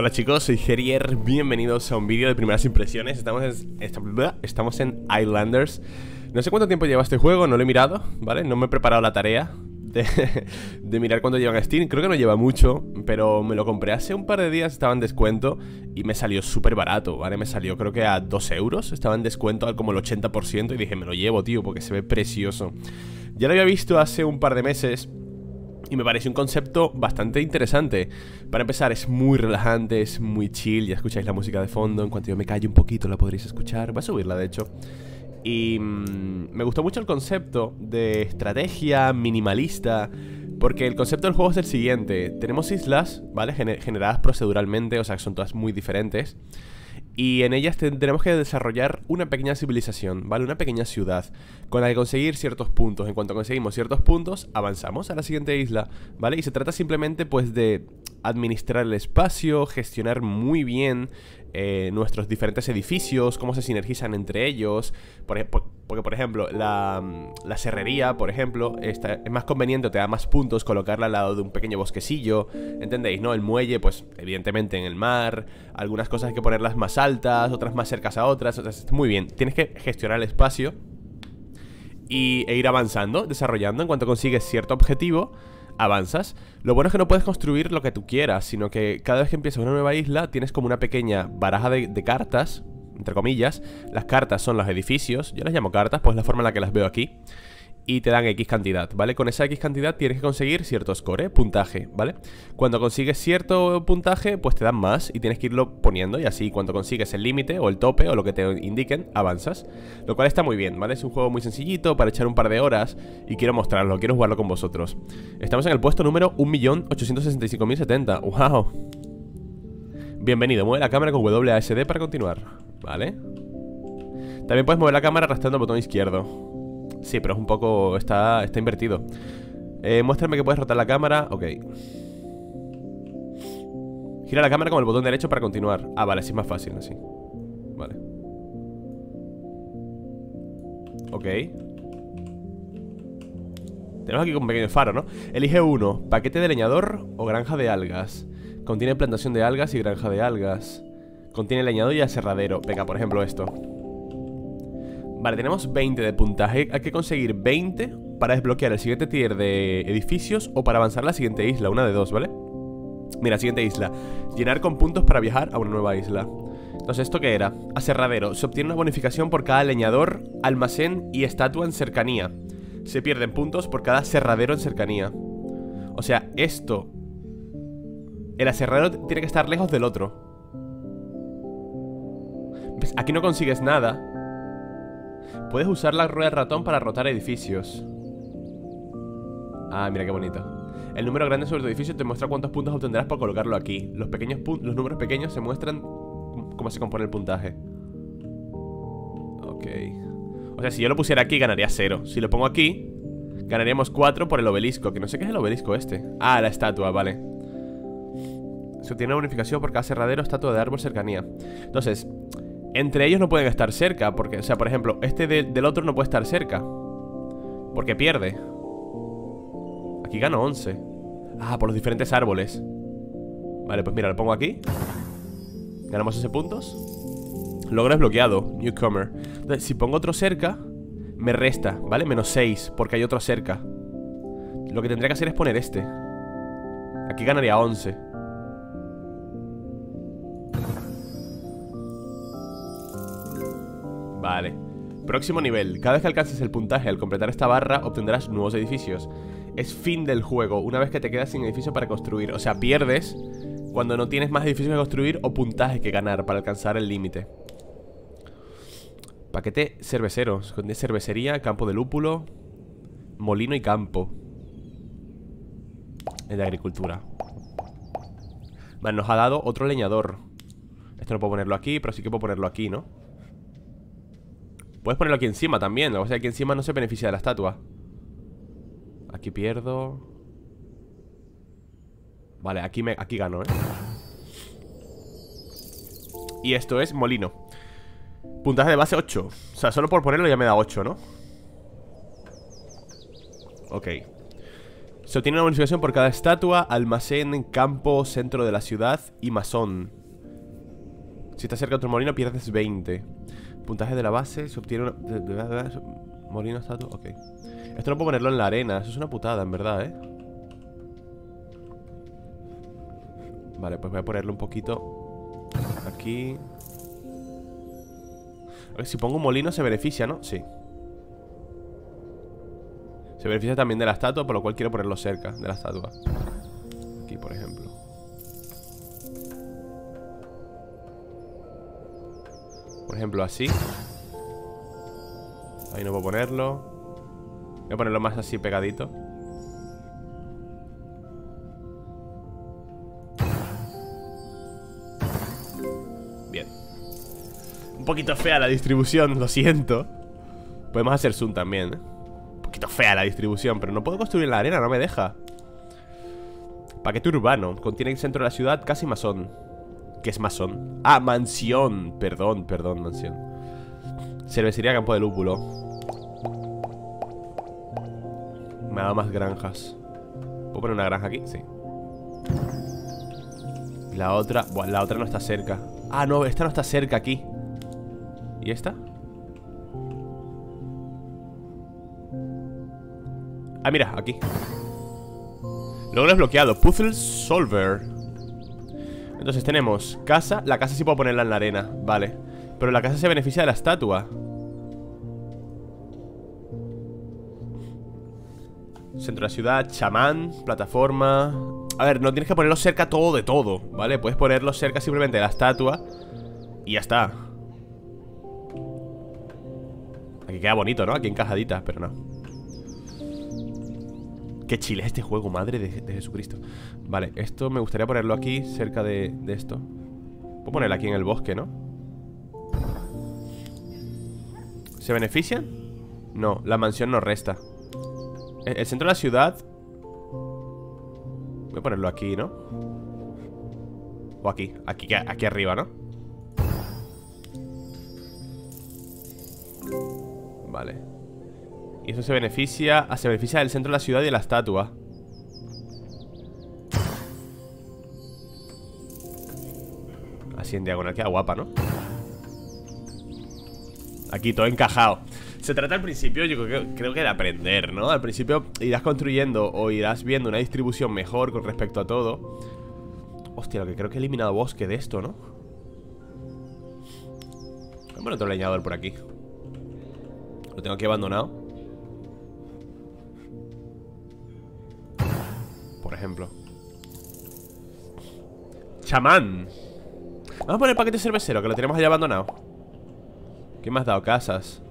Hola chicos, soy Gerier, bienvenidos a un vídeo de primeras impresiones. Estamos en, estamos en Islanders. No sé cuánto tiempo lleva este juego, no lo he mirado, ¿vale? No me he preparado la tarea de, mirar cuánto lleva en Steam. Creo que no lleva mucho, pero me lo compré hace un par de días, estaba en descuento Y me salió súper barato, ¿vale? Me salió creo que a 2 euros, estaba en descuento al como el 80% Y dije, me lo llevo, tío, porque se ve precioso Ya lo había visto hace un par de meses y me parece un concepto bastante interesante. Para empezar, es muy relajante, es muy chill. Ya escucháis la música de fondo. En cuanto yo me calle un poquito, la podréis escuchar. Voy a subirla, de hecho. Y mm, me gustó mucho el concepto de estrategia minimalista. Porque el concepto del juego es el siguiente. Tenemos islas, ¿vale? generadas proceduralmente, o sea, son todas muy diferentes. Y en ellas tendremos que desarrollar una pequeña civilización, ¿vale? Una pequeña ciudad, con la que conseguir ciertos puntos. En cuanto conseguimos ciertos puntos, avanzamos a la siguiente isla, ¿vale? Y se trata simplemente, pues, de administrar el espacio, gestionar muy bien eh, nuestros diferentes edificios, cómo se sinergizan entre ellos. Por, porque, por ejemplo, la, la serrería, por ejemplo, es más conveniente, te da más puntos colocarla al lado de un pequeño bosquecillo. ¿Entendéis? ¿No? El muelle, pues, evidentemente en el mar. Algunas cosas hay que ponerlas más altas, otras más cercas a otras. muy bien. Tienes que gestionar el espacio y, e ir avanzando, desarrollando en cuanto consigues cierto objetivo avanzas. Lo bueno es que no puedes construir lo que tú quieras, sino que cada vez que empiezas una nueva isla tienes como una pequeña baraja de, de cartas, entre comillas. Las cartas son los edificios, yo las llamo cartas, pues la forma en la que las veo aquí y te dan X cantidad, ¿vale? Con esa X cantidad tienes que conseguir cierto score, puntaje, ¿vale? Cuando consigues cierto puntaje, pues te dan más y tienes que irlo poniendo y así cuando consigues el límite o el tope o lo que te indiquen, avanzas. Lo cual está muy bien, ¿vale? Es un juego muy sencillito para echar un par de horas y quiero mostrarlo, quiero jugarlo con vosotros. Estamos en el puesto número 1.865.070, ¡wow! Bienvenido, mueve la cámara con WASD para continuar, ¿vale? También puedes mover la cámara arrastrando el botón izquierdo Sí, pero es un poco... Está, está invertido. Eh, Muéstrame que puedes rotar la cámara. Ok. Gira la cámara con el botón derecho para continuar. Ah, vale, sí es más fácil así. Vale. Ok. Tenemos aquí un pequeño faro, ¿no? Elige uno. Paquete de leñador o granja de algas. Contiene plantación de algas y granja de algas. Contiene leñador y aserradero. Venga, por ejemplo esto Vale, tenemos 20 de puntaje. Hay que conseguir 20 para desbloquear el siguiente tier de edificios O para avanzar a la siguiente isla, una de dos, ¿vale? Mira, siguiente isla. Llenar con puntos para viajar a una nueva isla. Entonces, ¿esto qué era? Aserradero. Se obtiene una bonificación por cada leñador, almacén y estatua en cercanía. Se pierden puntos por cada aserradero en cercanía. O sea, esto El aserradero tiene que estar lejos del otro. Aquí no consigues nada Puedes usar la rueda de ratón para rotar edificios. Ah, mira qué bonito. El número grande sobre tu edificio te muestra cuántos puntos obtendrás por colocarlo aquí. Los, pequeños los números pequeños se muestran cómo se compone el puntaje. Ok. O sea, si yo lo pusiera aquí, ganaría cero. Si lo pongo aquí, ganaríamos 4 por el obelisco. Que no sé qué es el obelisco este. Ah, la estatua, vale. Se obtiene una bonificación por cada cerradero, estatua de árbol, cercanía. Entonces, entre ellos no pueden estar cerca, porque, o sea, por ejemplo, este del otro no puede estar cerca. Porque pierde. Aquí gano 11. Ah, por los diferentes árboles. Vale, pues mira, lo pongo aquí. Ganamos 11 puntos. Logro desbloqueado, newcomer. Entonces, si pongo otro cerca, me resta, ¿vale? Menos 6, porque hay otro cerca. Lo que tendría que hacer es poner este. Aquí ganaría 11. Vale. Próximo nivel. Cada vez que alcances el puntaje al completar esta barra, obtendrás nuevos edificios. Es fin del juego, una vez que te quedas sin edificio para construir. O sea, pierdes cuando no tienes más edificios que construir o puntaje que ganar para alcanzar el límite. Paquete cervecero. cervecería, campo de lúpulo, molino y campo. Es de agricultura. Vale, nos ha dado otro leñador. Esto no puedo ponerlo aquí, pero sí que puedo ponerlo aquí, ¿no? Puedes ponerlo aquí encima también O sea, aquí encima no se beneficia de la estatua Aquí pierdo Vale, aquí, me, aquí gano, ¿eh? Y esto es molino Puntaje de base 8 O sea, solo por ponerlo ya me da 8, ¿no? Ok Se obtiene una bonificación por cada estatua, almacén, campo, centro de la ciudad y masón. Si estás cerca de otro molino pierdes 20. Puntaje de la base, se obtiene una... Molino, estatua, ok. Esto no puedo ponerlo en la arena, eso es una putada, en verdad, ¿eh? Vale, pues voy a ponerlo un poquito aquí. Ver, si pongo un molino se beneficia, ¿no? Sí. Se beneficia también de la estatua, por lo cual quiero ponerlo cerca de la estatua. Ejemplo, así. Ahí no puedo ponerlo. Voy a ponerlo más así pegadito. Bien. Un poquito fea la distribución, lo siento. Podemos hacer zoom también, ¿eh? poquito fea la distribución Pero no puedo construir la arena, no me deja Paquete urbano Contiene el centro de la ciudad casi masón ¿Qué es masón? Ah, mansión Perdón, perdón, mansión. Cervecería Campo de Lúpulo. Me ha dado más granjas. ¿Puedo poner una granja aquí? Sí. La otra... Bueno, la otra no está cerca. Ah, no, esta no está cerca aquí. ¿Y esta? Ah, mira, aquí. Logro desbloqueado. Puzzle Solver Entonces tenemos casa La casa sí puedo ponerla en la arena Vale. Pero la casa se beneficia de la estatua. Centro de la ciudad Chamán Plataforma. A ver, no tienes que ponerlo cerca todo de todo ¿Vale? Puedes ponerlo cerca simplemente de la estatua Y ya está. Aquí queda bonito, ¿no? Aquí encajadita, pero no Qué chile este juego, madre de, Jesucristo Vale, esto me gustaría ponerlo aquí Cerca de, esto Puedo ponerlo aquí en el bosque, ¿no? ¿Se benefician? No, la mansión no resta el, centro de la ciudad Voy a ponerlo aquí, ¿no? O aquí, aquí, aquí arriba, ¿no? Vale y eso se beneficia Se beneficia del centro de la ciudad y de la estatua Así en diagonal queda guapa, ¿no? Aquí todo encajado Se trata al principio, yo creo, que de aprender, ¿no? Al principio irás construyendo O irás viendo una distribución mejor con respecto a todo Hostia, lo que creo que he eliminado bosque de esto, ¿no? Bueno, otro leñador por aquí Lo tengo aquí abandonado ejemplo. Chamán. Vamos a poner paquete cervecero, que lo tenemos ahí abandonado. ¿Qué me has dado? Casas.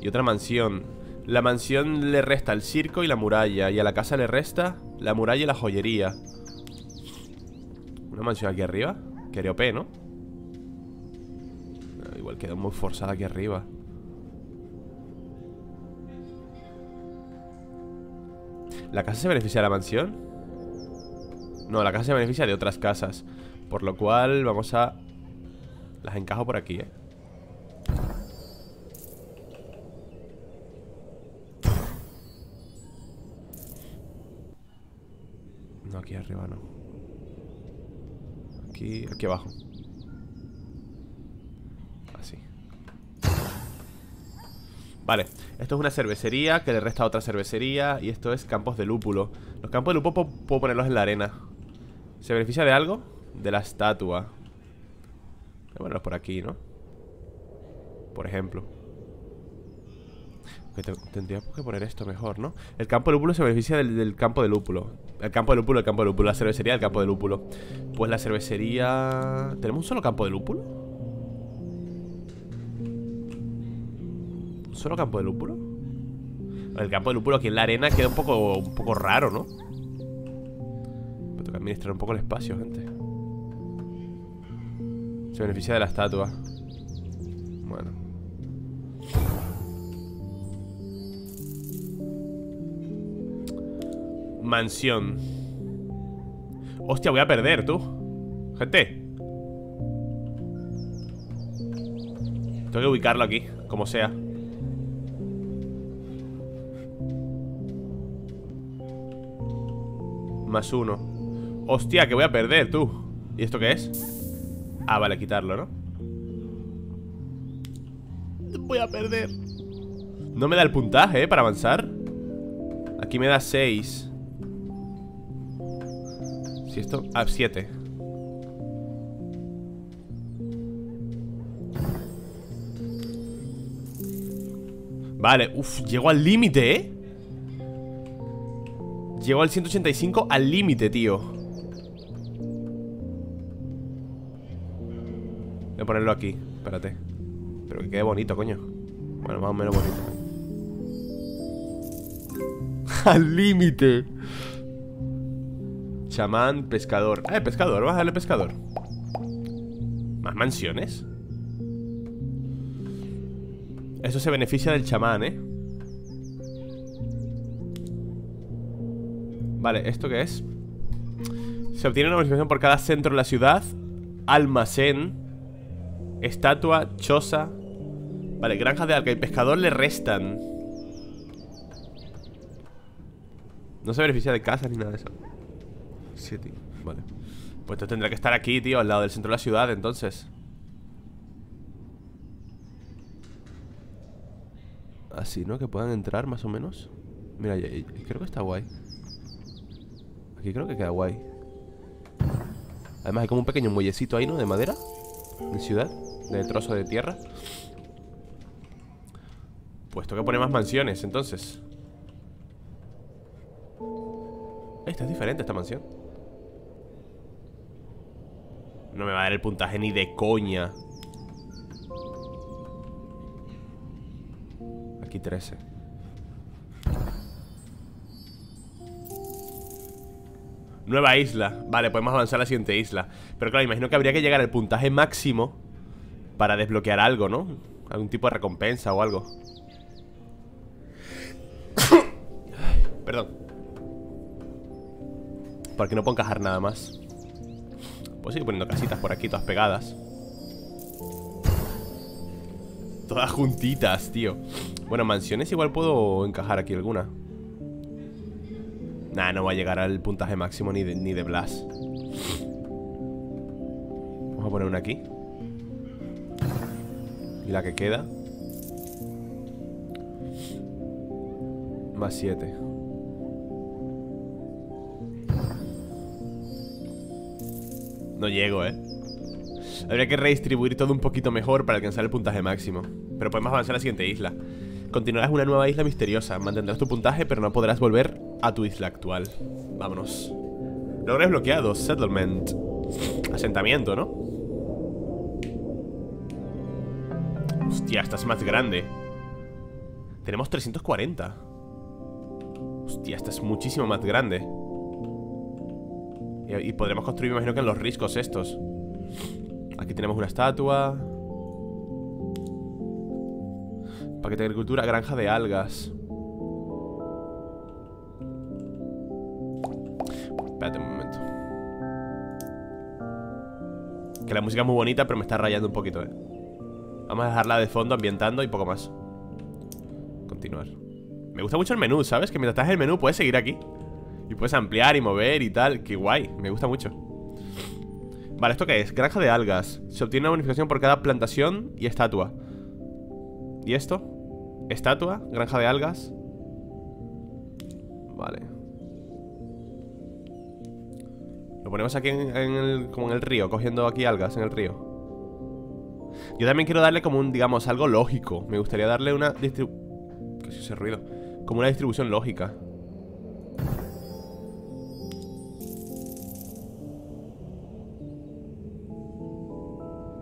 Y otra mansión. La mansión le resta el circo y la muralla Y a la casa le resta la muralla y la joyería. Una mansión aquí arriba Que OP, ¿no? Igual quedó muy forzada aquí arriba ¿La casa se beneficia de la mansión? No, la casa se beneficia de otras casas. Por lo cual vamos a... Las encajo por aquí, eh No, aquí arriba no. Aquí, aquí abajo Vale, esto es una cervecería que le resta otra cervecería Y esto es campos de lúpulo Los campos de lúpulo puedo ponerlos en la arena ¿Se beneficia de algo? De la estatua Voy a ponerlos por aquí, ¿no? Por ejemplo Tendría que poner esto mejor, ¿no? El campo de lúpulo se beneficia del, campo de lúpulo El campo de lúpulo, el campo de lúpulo La cervecería, el campo de lúpulo Pues la cervecería... ¿Tenemos un solo campo de lúpulo? ¿Solo campo de lúpulo? El campo de lúpulo aquí en la arena queda un poco, un poco raro, ¿no? Me toca administrar un poco el espacio, gente. Se beneficia de la estatua. Bueno. Mansión. Hostia, voy a perder, tú. Gente. Tengo que ubicarlo aquí, como sea Más uno Hostia, que voy a perder, tú ¿Y esto qué es? Ah, vale, quitarlo, ¿no? Voy a perder No me da el puntaje, ¿eh? Para avanzar Aquí me da 6 Si esto... Ah, 7 Vale, uff, llego al límite, ¿eh? Llego al 185 al límite, tío. Voy a ponerlo aquí, espérate. Pero que quede bonito, coño. Bueno, más o menos bonito. Al límite. Chamán, pescador. Ah, pescador, vamos a darle pescador. ¿Más mansiones? Eso se beneficia del chamán, ¿eh? Vale, ¿esto qué es? Se obtiene una bonificación por cada centro de la ciudad Almacén Estatua, choza. Vale, granja de alga y pescador le restan. No se beneficia de casas ni nada de eso. Siete, vale. Pues esto tendrá que estar aquí, tío Al lado del centro de la ciudad, entonces. Así, ¿no? Que puedan entrar más o menos. Mira, creo que está guay Aquí creo que queda guay. Además hay como un pequeño muellecito ahí, ¿no? De madera De ciudad De trozo de tierra. Pues que poner más mansiones, entonces. Esta es diferente, esta mansión. No me va a dar el puntaje ni de coña. Aquí 13 Nueva isla. Vale, podemos avanzar a la siguiente isla. Pero claro, imagino que habría que llegar al puntaje máximo Para desbloquear algo, ¿no? Algún tipo de recompensa o algo. Perdón. Porque no puedo encajar nada más. Pues seguir poniendo casitas por aquí, todas pegadas. Todas juntitas, tío. Bueno, mansiones igual puedo encajar aquí alguna Nah, no va a llegar al puntaje máximo ni de, ni de Blast Vamos a poner una aquí. Y la que queda. Más 7 No llego, eh Habría que redistribuir todo un poquito mejor para alcanzar el puntaje máximo. Pero podemos avanzar a la siguiente isla. Continuarás una nueva isla misteriosa. Mantendrás tu puntaje pero no podrás volver a tu isla actual. Vámonos. Logro desbloqueado, settlement. Asentamiento, ¿no? Hostia, esta es más grande. Tenemos 340 Hostia, esta es muchísimo más grande. Y, y podremos construir, me imagino que en los riscos estos. Aquí tenemos una estatua. Paquete de agricultura, granja de algas Que la música es muy bonita Pero me está rayando un poquito, eh Vamos a dejarla de fondo ambientando y poco más. Continuar. Me gusta mucho el menú, ¿sabes? Que mientras estás en el menú puedes seguir aquí. Y puedes ampliar y mover y tal. Qué guay, me gusta mucho. Vale, ¿esto qué es? Granja de algas. Se obtiene una bonificación por cada plantación y estatua. ¿Y esto? Estatua, granja de algas. Vale Ponemos aquí en, el, como en el río Cogiendo aquí algas en el río Yo también quiero darle como un, digamos, algo lógico Me gustaría darle una ¿Qué es ese ruido? Como una distribución lógica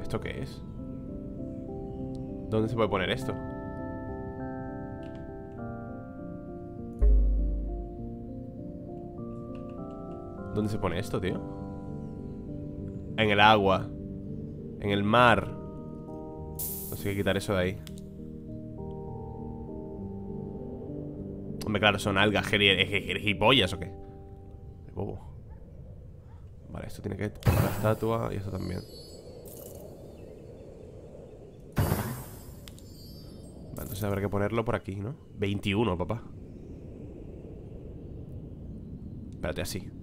¿Esto qué es? ¿Dónde se puede poner esto? ¿Dónde se pone esto, tío? En el agua. En el mar. No sé qué quitar eso de ahí. Hombre, claro, son algas gilipollas o qué bobo. Vale, esto tiene que poner la estatua Y esto también. Entonces habrá que ponerlo por aquí, ¿no? 21, papá. Espérate, así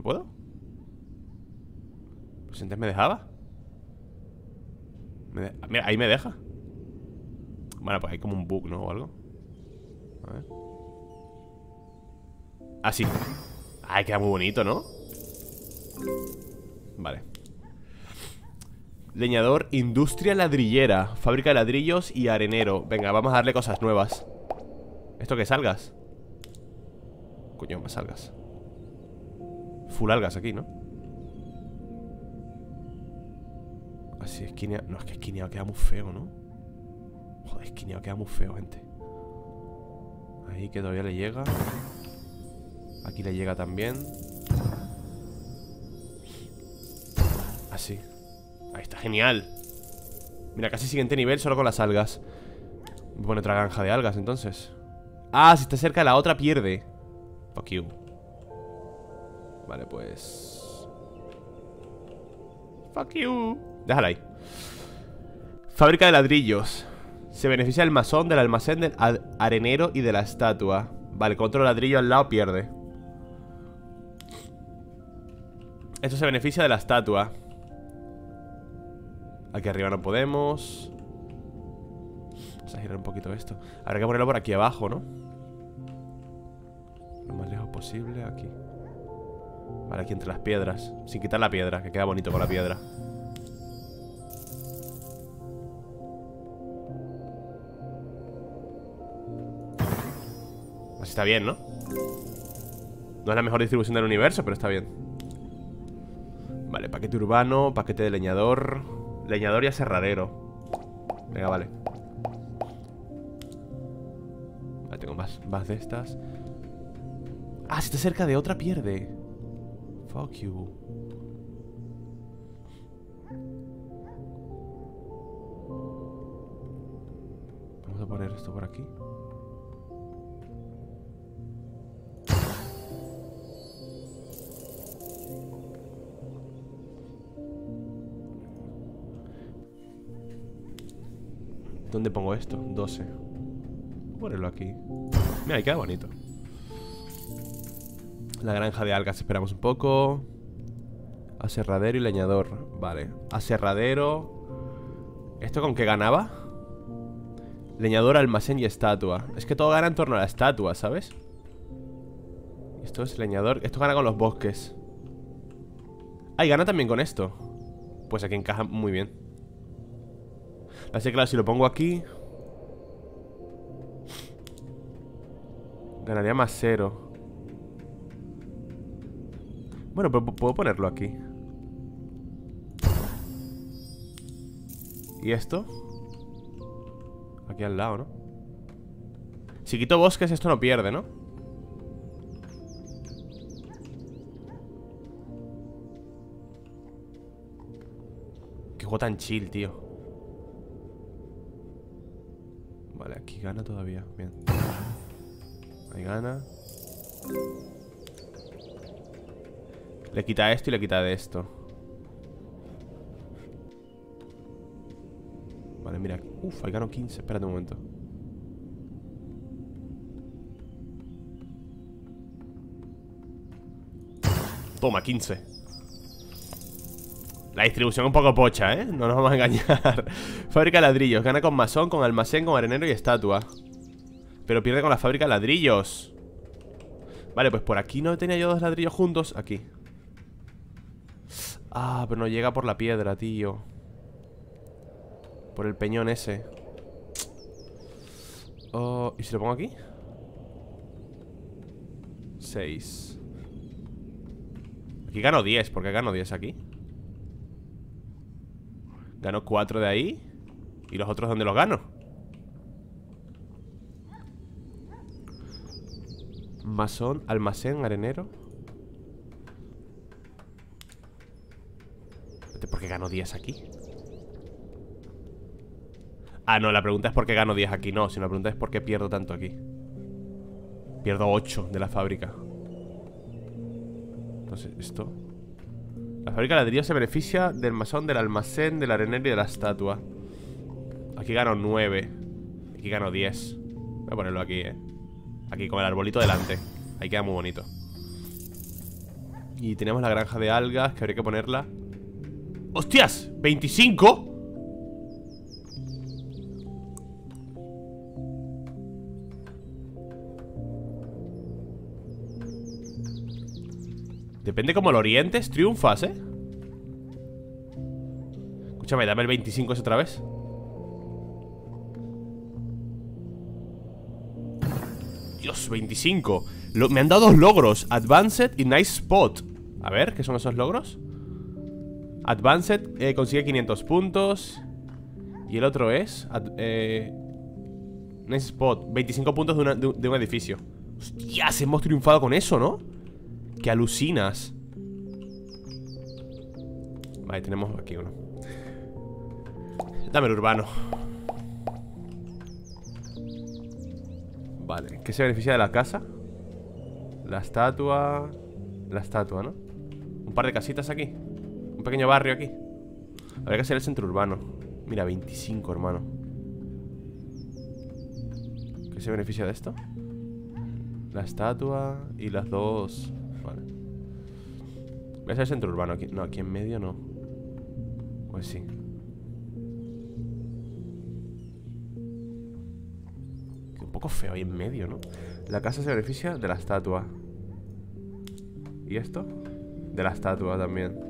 ¿No puedo? Pues antes me dejaba. Mira, ahí me deja. Bueno, pues hay como un bug, ¿no? O algo. A ver. Así ah, Ay, queda muy bonito, ¿no? Vale. Leñador, industria ladrillera Fábrica de ladrillos y arenero. Venga, vamos a darle cosas nuevas. ¿Esto qué salgas? Coño, más algas Full algas aquí, ¿no? Así, esquineado No, es que esquineado queda muy feo, ¿no? Joder, esquineado queda muy feo, gente. Ahí que todavía le llega. Aquí le llega también. Así. Ahí está, genial. Mira, casi siguiente nivel solo con las algas. Me pone otra granja de algas, entonces. Ah, si está cerca de la otra pierde. Fuck you Vale, pues. Fuck you. Déjala ahí. Fábrica de ladrillos. Se beneficia el masón, del almacén, del arenero y de la estatua. Vale, con otro ladrillo al lado pierde. Esto se beneficia de la estatua. Aquí arriba no podemos. Vamos a girar un poquito esto. Habrá que ponerlo por aquí abajo, ¿no? Lo más lejos posible, aquí Vale, aquí entre las piedras. Sin quitar la piedra, que queda bonito con la piedra. Así está bien, ¿no? No es la mejor distribución del universo, pero está bien. Vale, paquete urbano, paquete de leñador. Leñador y aserradero. Venga, vale. Vale, tengo más, más de estas. Ah, si está cerca de otra pierde Fuck you. Vamos a poner esto por aquí. ¿Dónde pongo esto? 12 Ponerlo aquí. Mira, queda bonito La granja de algas esperamos un poco. Aserradero y leñador Vale, aserradero. ¿Esto con qué ganaba? Leñador, almacén y estatua. Es que todo gana en torno a la estatua, ¿sabes? Esto es leñador. Esto gana con los bosques. Ah, y gana también con esto. Pues aquí encaja muy bien. Así que claro, si lo pongo aquí Ganaría más cero Bueno, pero puedo ponerlo aquí ¿Y esto? Aquí al lado, ¿no? Si quito bosques esto no pierde, ¿no? Qué juego tan chill, tío Vale, aquí gana todavía. Bien. Ahí gana. Le quita esto y le quita de esto. Vale, mira. Uf, ahí gano 15. Espérate un momento. Toma, 15. La distribución un poco pocha, ¿eh? No nos vamos a engañar Fábrica de ladrillos Gana con masón, con almacén, con arenero y estatua Pero pierde con la fábrica de ladrillos Vale, pues por aquí no tenía yo dos ladrillos juntos Aquí Ah, pero no llega por la piedra, tío Por el peñón ese oh, ¿Y si lo pongo aquí? Seis Aquí gano 10, ¿por qué gano 10 aquí? Gano cuatro de ahí ¿Y los otros dónde los gano? Masón, almacén, arenero ¿Por qué gano 10 aquí? Ah, no, la pregunta es por qué gano 10 aquí No, sino la pregunta es por qué pierdo tanto aquí Pierdo 8 de la fábrica Entonces, esto la fábrica de ladrillos se beneficia del masón, del almacén, del arenero y de la estatua. Aquí gano 9. Aquí gano 10. Voy a ponerlo aquí, eh. Aquí con el arbolito delante. Ahí queda muy bonito. Y tenemos la granja de algas que habría que ponerla ¡Hostias! ¿25? Depende cómo lo orientes, triunfas, ¿eh? Escúchame, dame el 25 esa otra vez Dios, 25 Me han dado dos logros Advanced y Nice Spot A ver, ¿qué son esos logros? Advanced eh, consigue 500 puntos Y el otro es eh, Nice Spot 25 puntos de, de un edificio Hostias, hemos triunfado con eso, ¿no? Que alucinas Vale, tenemos aquí uno Dame el urbano Vale, ¿qué se beneficia de la casa? La estatua La estatua, ¿no? Un par de casitas aquí Un pequeño barrio aquí. Habría que hacer el centro urbano. Mira, 25, hermano. ¿Qué se beneficia de esto? La estatua y las dos. Vale. Voy a hacer el centro urbano aquí. No, aquí en medio no. Pues sí. Poco feo ahí en medio, ¿no? La casa se beneficia de la estatua. ¿Y esto? De la estatua también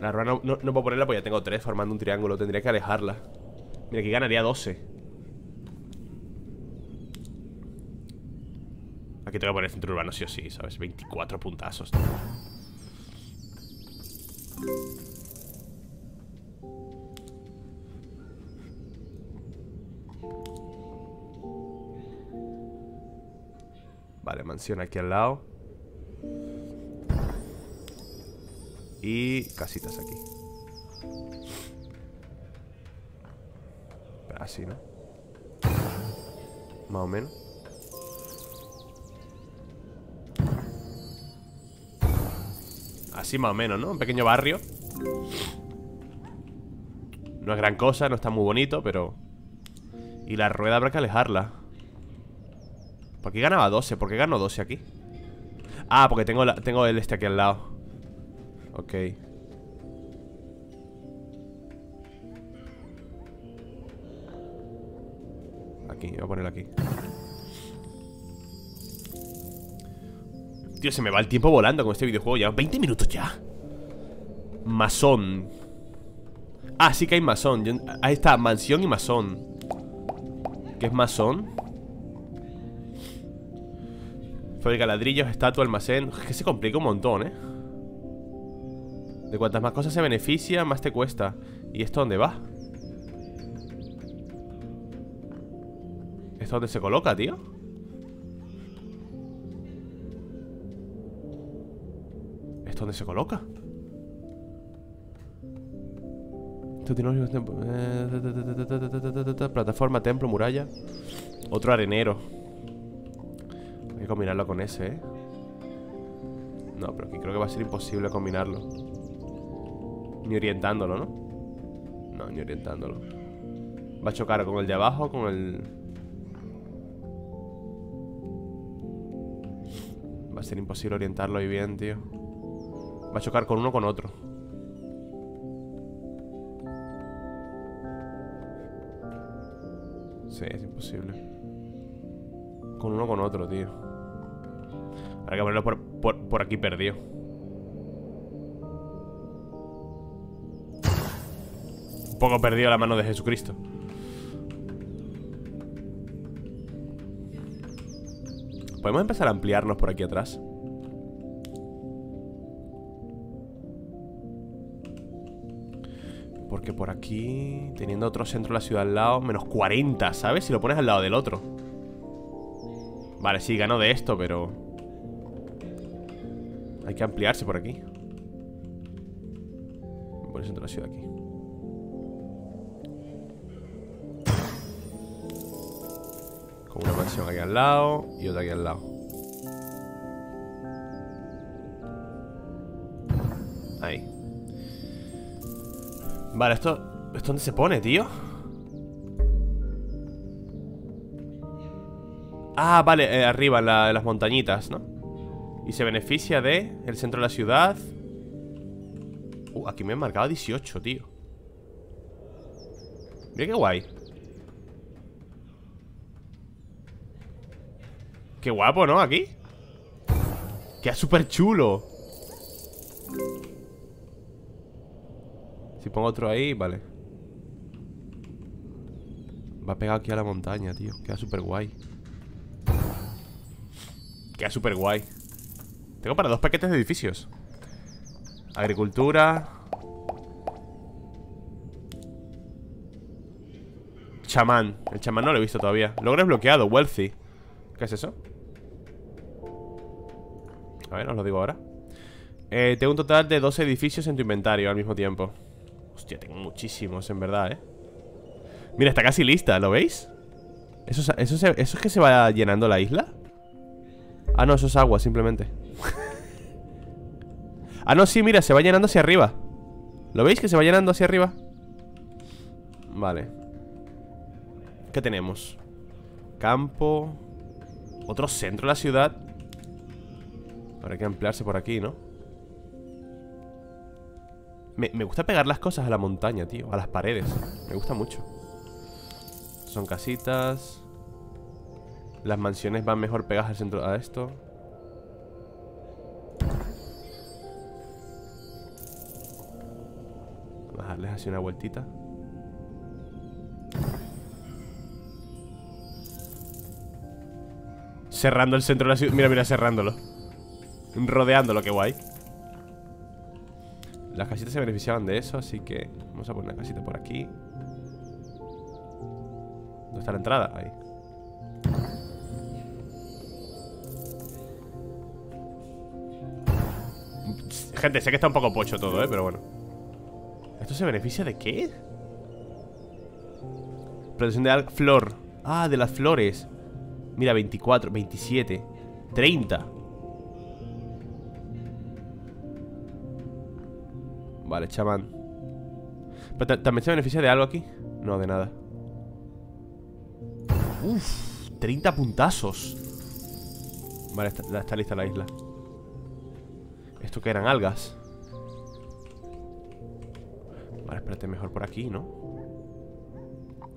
La rueda no, no, puedo ponerla porque ya tengo tres formando un triángulo Tendría que alejarla. Mira, aquí ganaría 12 Aquí tengo que poner centro urbano sí o sí, ¿sabes? 24 puntazos. Vale, mansión aquí al lado Y casitas aquí Así, ¿no? Más o menos Así más o menos, ¿no? Un pequeño barrio No es gran cosa, no está muy bonito, pero... Y la rueda habrá que alejarla ¿Por qué ganaba 12? ¿Por qué gano 12 aquí? Ah, porque tengo, tengo el este aquí al lado Ok. Aquí, voy a ponerlo aquí. Tío, se me va el tiempo volando con este videojuego. Ya 20 minutos ya. Masón. Ah, sí que hay masón. Ahí está, mansión y masón. ¿Qué es masón? Fábrica ladrillos, estatua, almacén. Es que se complica un montón, ¿eh? De cuantas más cosas se beneficia, más te cuesta ¿Y esto dónde va? ¿Esto dónde se coloca, tío? ¿Esto dónde se coloca? Plataforma, templo, muralla Otro arenero que combinarlo con ese, ¿eh? No, pero aquí creo que va a ser imposible combinarlo Ni orientándolo, ¿no? No, ni orientándolo. Va a chocar con el de abajo con el... Va a ser imposible orientarlo ahí bien, tío. Va a chocar con uno con otro. Sí, es imposible. Con uno con otro, tío. Habrá que ponerlo por, por, aquí perdido Un poco perdido la mano de Jesucristo. Podemos empezar a ampliarnos por aquí atrás Porque por aquí Teniendo otro centro de la ciudad al lado Menos 40, ¿sabes? Si lo pones al lado del otro. Vale, sí, gano de esto, pero hay que ampliarse por aquí. Por el centro de la ciudad aquí Una mansión aquí al lado Y otra aquí al lado. Ahí. Vale, esto... ¿Esto dónde se pone, tío? Ah, vale, eh, arriba, en, las montañitas, ¿no? Y se beneficia de el centro de la ciudad. Uh, aquí me han marcado 18, tío. Mira qué guay Qué guapo, ¿no? Aquí. Queda súper chulo. Si pongo otro ahí, vale. Va a pegar aquí a la montaña, tío. Queda súper guay. Queda súper guay. Tengo para dos paquetes de edificios. Agricultura. Chamán. El chamán no lo he visto todavía. Logro desbloqueado, wealthy. ¿Qué es eso? A ver, os lo digo ahora eh, Tengo un total de dos edificios en tu inventario al mismo tiempo Hostia, tengo muchísimos, en verdad, eh Mira, está casi lista, ¿lo veis? ¿Eso, eso, ¿Eso es que se va llenando la isla? Ah, no, eso es agua, simplemente Ah, no, sí, mira, se va llenando hacia arriba ¿Lo veis que se va llenando hacia arriba? Vale ¿Qué tenemos? Campo Otro centro de la ciudad Habrá que ampliarse por aquí, ¿no? Me, me gusta pegar las cosas a la montaña, tío A las paredes. Me gusta mucho. Son casitas. Las mansiones van mejor pegadas al centro a esto. Vamos a darles así una vueltita. Cerrando el centro de la ciudad. Mira, mira, cerrándolo Rodeándolo, qué guay Las casitas se beneficiaban de eso Así que vamos a poner una casita por aquí ¿Dónde está la entrada? Ahí Gente, sé que está un poco pocho todo, ¿eh? Pero bueno ¿Esto se beneficia de qué? Protección de flor Ah, de las flores Mira, 24, 27 30 Vale, chamán. ¿Pero también se beneficia de algo aquí? No, de nada. Uf, 30 puntazos. Vale, está, está lista la isla. ¿Esto que eran algas? Vale, espérate, mejor por aquí, ¿no?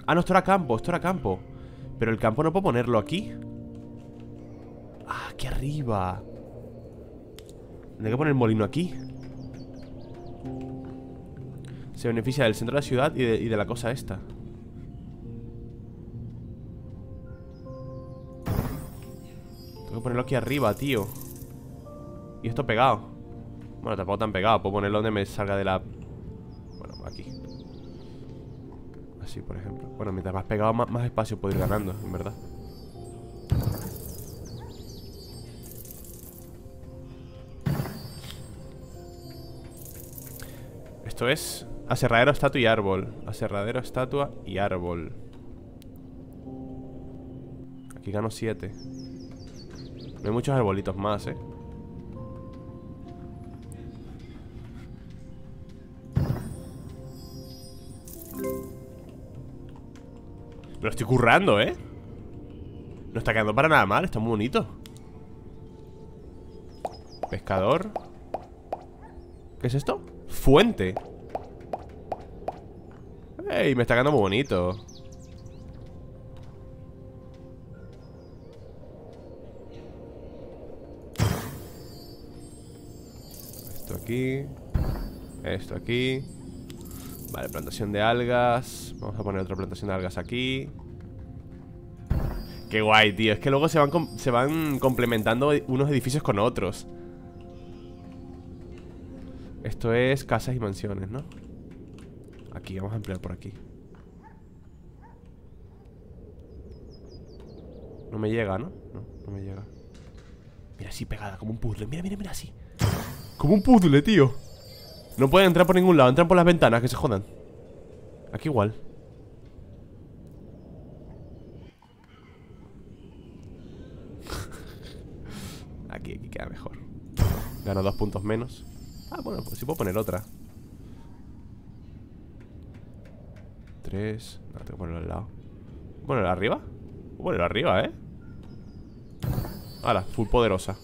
Ah, no, esto era campo, esto era campo. Pero el campo no puedo ponerlo aquí. Ah, aquí arriba. Tendré que poner el molino aquí Se beneficia del centro de la ciudad y de, la cosa esta. Tengo que ponerlo aquí arriba, tío. Y esto pegado. Bueno, tampoco tan pegado. Puedo ponerlo donde me salga de la... Bueno, aquí. Así, por ejemplo. Bueno, mientras más pegado, más, espacio puedo ir ganando, en verdad Esto es aserradero, estatua y árbol. Aserradero, estatua y árbol. Aquí gano 7 No hay muchos arbolitos más, eh. Lo estoy currando, ¿eh? No está quedando para nada mal, está muy bonito. Pescador. ¿Qué es esto? Fuente ¡Ey! Me está quedando muy bonito. Esto aquí. Esto aquí. Vale, plantación de algas. Vamos a poner otra plantación de algas aquí. Qué guay, tío. Es que luego se van, se van complementando unos edificios con otros. Esto es casas y mansiones, ¿no? Aquí, vamos a emplear por aquí. No me llega, ¿no? No, no me llega. Mira, así pegada, como un puzzle. Mira, mira, mira, así. Como un puzzle, tío. No pueden entrar por ningún lado, entran por las ventanas, que se jodan. Aquí igual. Aquí, aquí queda mejor. Gano dos puntos menos. Ah, bueno, pues sí puedo poner otra Tres No, tengo que ponerlo al lado ¿Ponerlo arriba? Ponerlo arriba, ¿eh? Ahora, full poderosa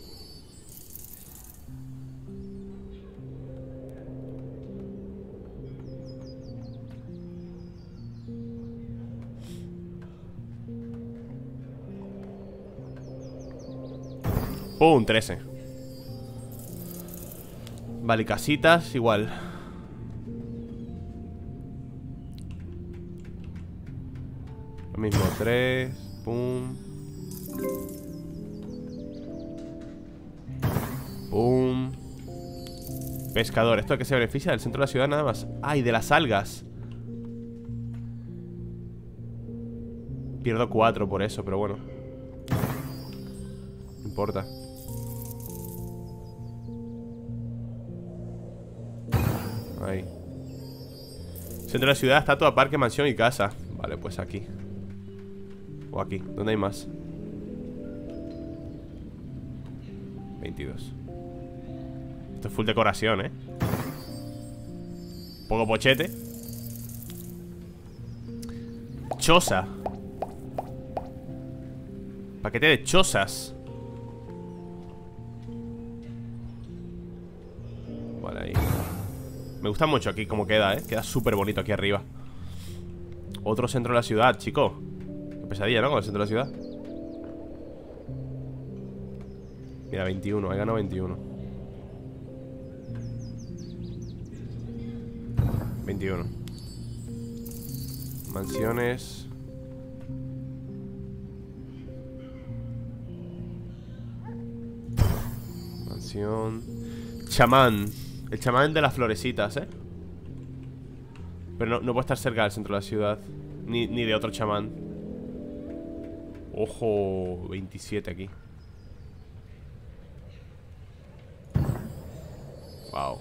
¡Pum! 13 Vale, casitas igual mismo, 3 Pum. Pum. Pescador, esto es que se beneficia del centro de la ciudad nada más. ¡Ay, de las algas! Pierdo 4 por eso, pero bueno. No importa. Ahí. Centro de la ciudad, estatua, parque, mansión y casa. Vale, pues aquí O aquí, ¿dónde hay más? 22 Esto es full decoración, ¿eh? Poco pochete. Choza. Paquete de chozas. Vale, ahí. Me gusta mucho aquí como queda, ¿eh? Queda súper bonito aquí arriba. Otro centro de la ciudad, chico Pesadilla, ¿no? Con el centro de la ciudad. Mira, 21, he ganado 21 21 Mansiones. Mansión. Chamán. El chamán de las florecitas, ¿eh? Pero no, no puede estar cerca del centro de la ciudad Ni, ni de otro chamán Ojo 27 aquí Wow.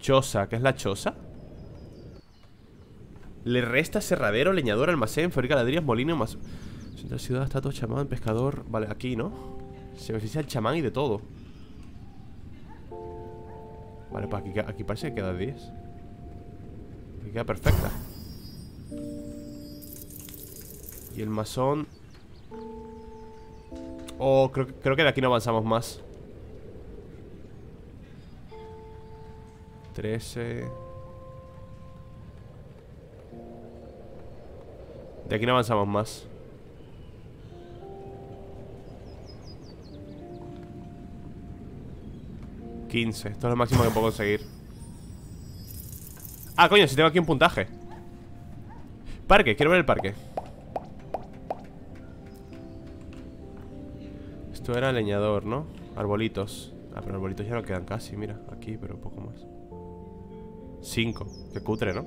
Choza, ¿qué es la choza? Le resta cerradero, leñador, almacén, fábrica de ladrillos, molino, más... Centro de ciudad, estatua, chamán, pescador... Vale, aquí, ¿no? Se beneficia el chamán y de todo Vale, pues aquí, aquí parece que queda 10 Aquí queda perfecta Y el masón. Oh, creo, creo que de aquí no avanzamos más. 13 De aquí no avanzamos más. $15 Esto es lo máximo que puedo conseguir. Ah, coño, si tengo aquí un puntaje. Parque, quiero ver el parque Esto era leñador, ¿no? Arbolitos. Ah, pero arbolitos ya no quedan casi, mira Aquí, pero un poco más. 5, qué cutre, ¿no?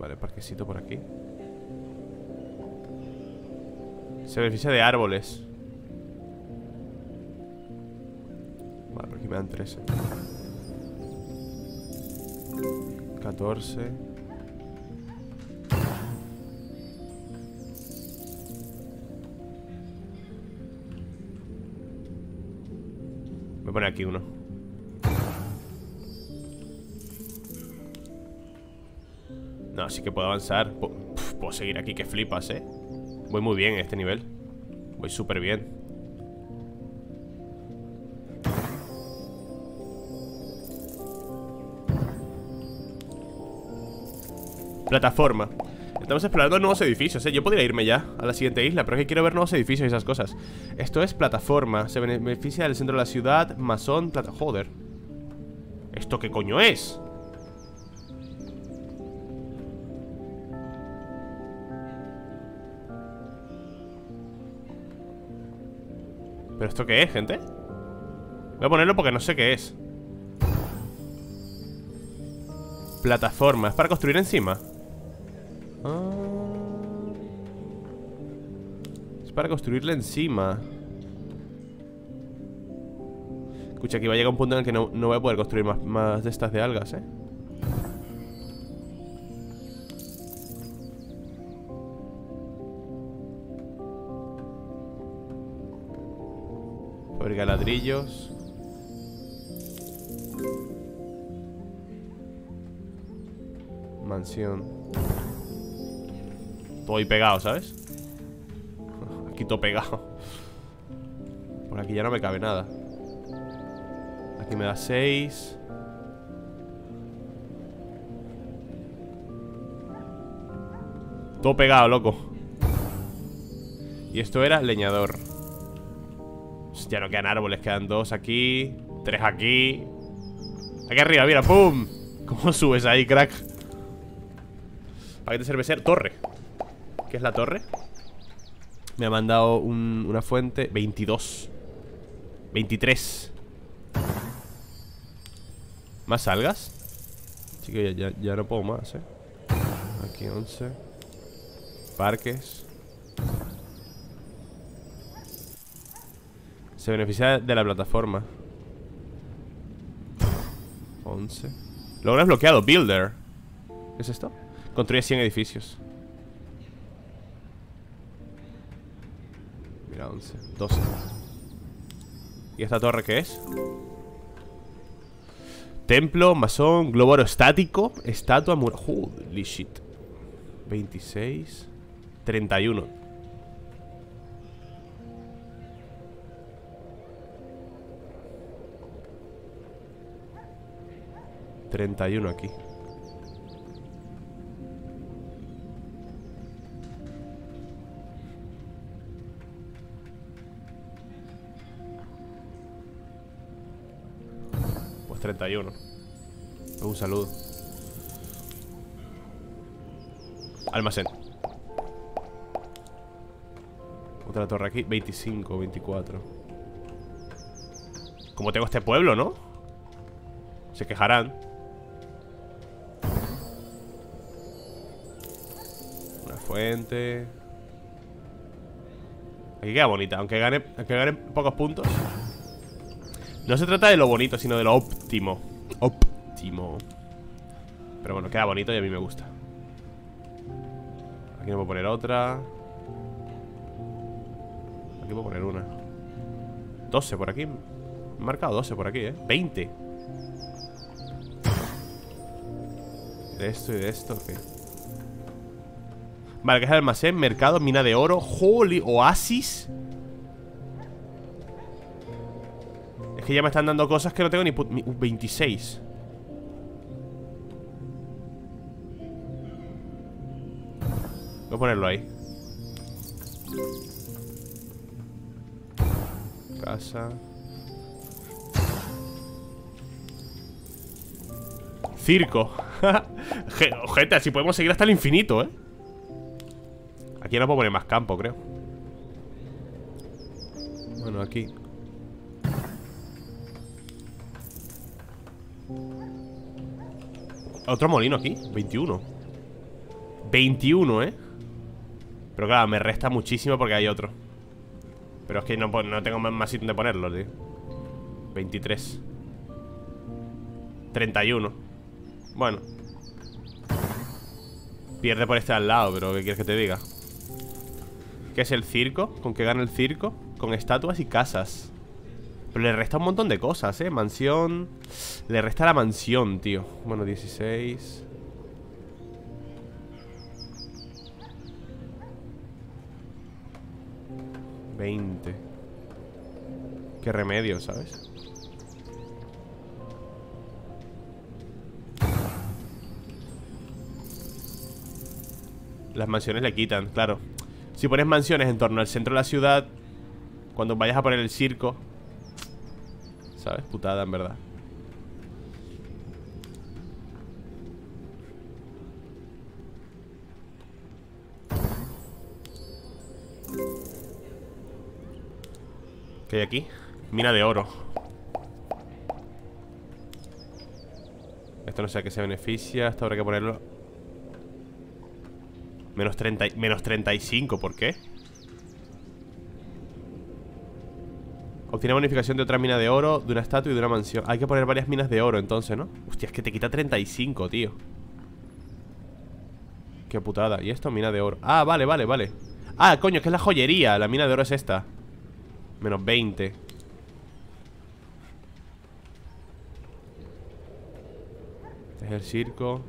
Vale, parquecito por aquí. Se beneficia de árboles. Vale, por aquí me dan 13 14 Me pone aquí uno. No, sí que puedo avanzar. Puedo seguir aquí, que flipas, eh Voy muy bien en este nivel. Voy súper bien. Plataforma Estamos explorando nuevos edificios, ¿eh? Yo podría irme ya a la siguiente isla Pero es que quiero ver nuevos edificios y esas cosas Esto es plataforma Se beneficia del centro de la ciudad Masón, plata... Joder ¿Esto qué coño es? ¿Pero esto qué es, gente? Voy a ponerlo porque no sé qué es Plataforma, ¿es para construir encima? Para construirle encima Escucha, aquí va a llegar un punto en el que no, no voy a poder construir más, más de estas de algas, ¿eh? Fábrica de ladrillos Mansión Todo ahí pegado, ¿sabes? Todo pegado Por aquí ya no me cabe nada Aquí me da 6 Todo pegado, loco Y esto era leñador Ya no quedan árboles, quedan dos aquí Tres aquí Aquí arriba, mira, ¡pum! ¿Cómo subes ahí, crack? ¿Para qué te sirve ser? Torre ¿Qué es la torre? Me ha mandado una fuente 22 23 ¿Más algas? Chico, ya, no puedo más, eh Aquí 11 Parques. Se beneficia de la plataforma. 11 Logro bloqueado, Builder. ¿Qué es esto? Construye 100 edificios Mira, 11 12 ¿Y esta torre qué es? Templo, masón, globo aerostático Estatua, muro Holy shit. 26 31 31 aquí Pues 31 Un saludo. Almacén. Otra torre aquí 25, 24 Como tengo este pueblo, ¿no? Se quejarán. Fuente. Aquí queda bonita Aunque gane, aunque gane pocos puntos No se trata de lo bonito Sino de lo óptimo. Óptimo. Pero bueno, queda bonito y a mí me gusta. Aquí no puedo poner otra. Aquí puedo poner una. 12 por aquí. He marcado 12 por aquí, ¿eh? 20 De esto y de esto, ¿qué? Vale, que es el almacén, mercado, mina de oro Holy, oasis que ya me están dando cosas que no tengo ni... ni 26 Voy a ponerlo ahí. Casa. Circo. Gente, así podemos seguir hasta el infinito, ¿eh? Aquí no puedo poner más campo, creo. Bueno, aquí Otro molino aquí 21 21, ¿eh? Pero claro, me resta muchísimo porque hay otro Pero es que no, no tengo más sitio donde ponerlo, tío 23 31 Bueno Pierde por este al lado, pero ¿qué quieres que te diga? ¿Qué es el circo? ¿Con qué gana el circo? Con estatuas y casas Pero le resta un montón de cosas, ¿eh? Mansión. Le resta la mansión, tío. Bueno, 16 20 Qué remedio, ¿sabes? Las mansiones le quitan, claro. Si pones mansiones en torno al centro de la ciudad Cuando vayas a poner el circo ¿Sabes? Putada, en verdad ¿Qué hay aquí? Mina de oro Esto no sé a qué se beneficia Esto habrá que ponerlo Menos, 30, menos 35, ¿por qué? Obtiene bonificación de otra mina de oro, de una estatua y de una mansión. Hay que poner varias minas de oro entonces, ¿no? Hostia, es que te quita 35, tío. Qué putada. ¿Y esto? Mina de oro. Ah, vale, vale, vale. Ah, coño, que es la joyería. La mina de oro es esta. Menos 20 Este es el circo.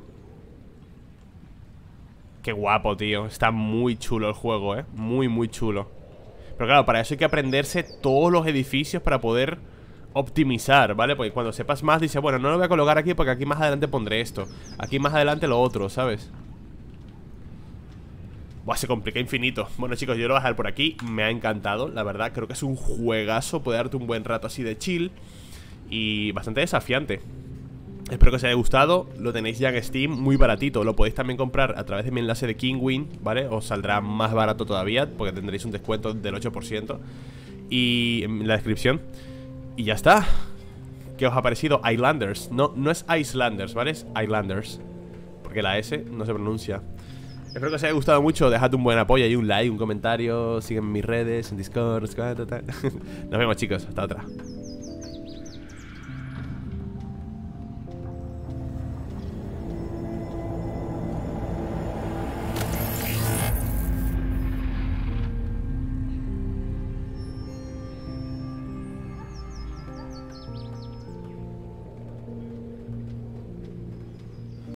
Qué guapo, tío. Está muy chulo el juego, eh. Muy, muy chulo Pero claro, para eso hay que aprenderse todos los edificios Para poder optimizar, ¿vale? Porque cuando sepas más, dice Bueno, no lo voy a colocar aquí porque aquí más adelante pondré esto. Aquí más adelante lo otro, ¿sabes? Buah, se complica infinito. Bueno chicos, yo lo voy a dejar por aquí. Me ha encantado, la verdad. Creo que es un juegazo Puede darte un buen rato así de chill Y bastante desafiante Espero que os haya gustado, lo tenéis ya en Steam muy baratito, lo podéis también comprar a través de mi enlace de Kingwin, ¿vale? Os saldrá más barato todavía porque tendréis un descuento del 8% y en la descripción. Y ya está. ¿Qué os ha parecido? Islanders. No, no es Islanders, ¿vale? Es Islanders. Porque la S no se pronuncia. Espero que os haya gustado mucho, dejad un buen apoyo y un like, un comentario, sígueme en mis redes, en Discord, nos vemos chicos, hasta otra.